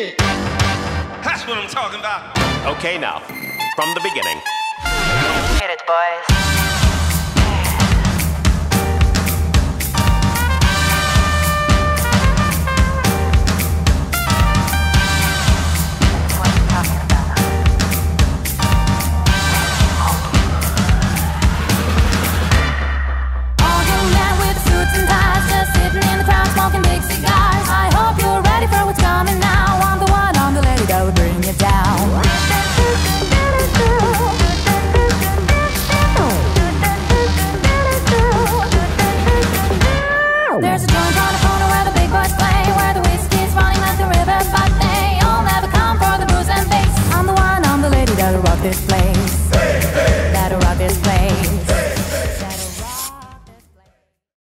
shit. That's what I'm talking about. Okay, now, from the beginning. Hit it, boys. this place. Gotta rock this place.